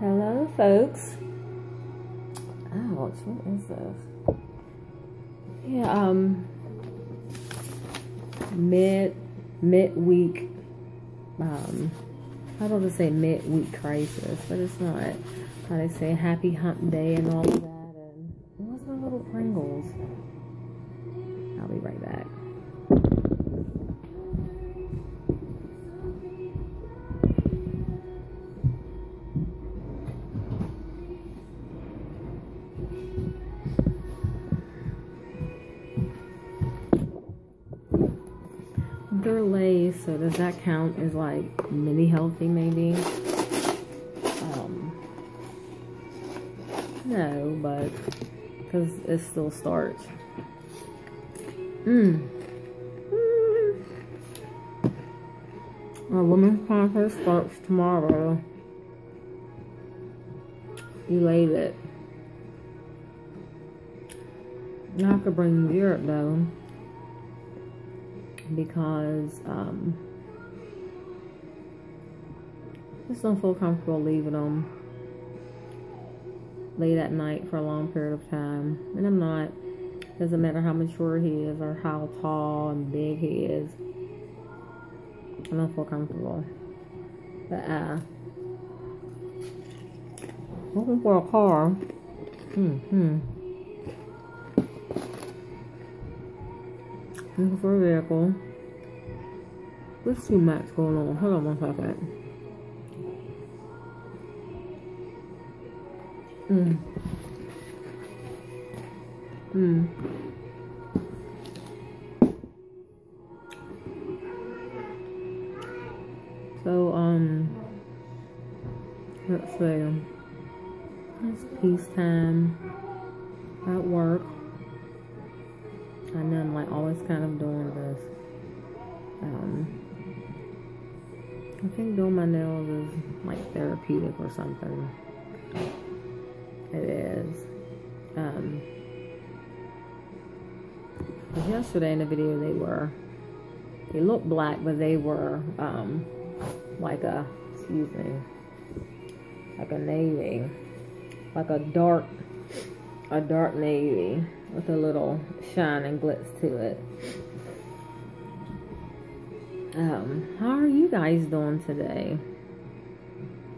Hello, folks. Ouch, what is this? Yeah, um, mid, mid-week, um, how do I say mid-week crisis, but it's not. How they say happy hump day and all of that, and what's my little Pringles? I'll be right back. They're so does that count as like mini healthy maybe? Um, no, but because it still starts. Mmm. Mm. Our women's contest starts tomorrow. Elated. Now I could bring Europe though because um, just don't feel comfortable leaving them late at night for a long period of time. And I'm not. Doesn't matter how mature he is or how tall and big he is. I don't feel comfortable. But uh looking for a car. Hmm hmm. Looking for a vehicle. There's too much going on. Hold on one second. Hmm. Hmm. So, um, let's see. It's peacetime at work. I know I'm like always kind of doing this. Um, I think doing my nails is like therapeutic or something. It is. Um, yesterday in the video they were, they looked black, but they were um, like a, excuse me, like a navy, like a dark, a dark navy with a little shine and glitz to it. Um, how are you guys doing today?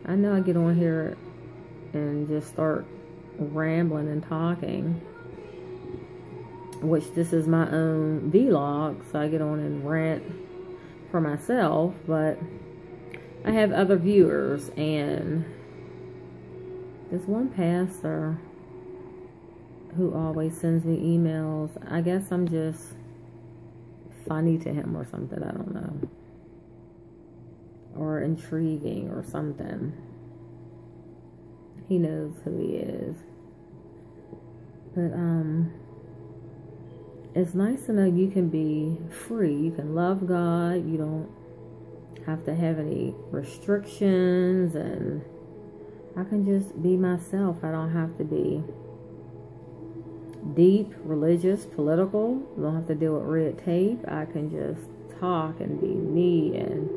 I know I get on here and just start rambling and talking, which this is my own vlog, so I get on and rant for myself, but I have other viewers, and this one pastor who always sends me emails. I guess I'm just funny to him or something. I don't know. Or intriguing or something. He knows who he is. But, um, it's nice to know you can be free. You can love God. You don't have to have any restrictions. And I can just be myself. I don't have to be deep, religious, political. I don't have to deal with red tape. I can just talk and be me, and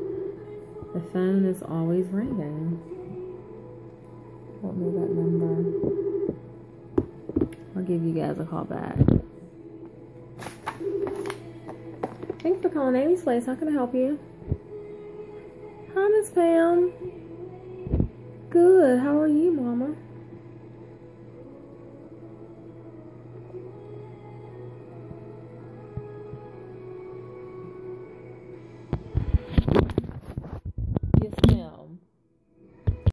the phone is always ringing. What me that number. I'll give you guys a call back. Thanks for calling Amy's Place. How can I help you? Hi, Miss Pam. Good. How are you, Mama?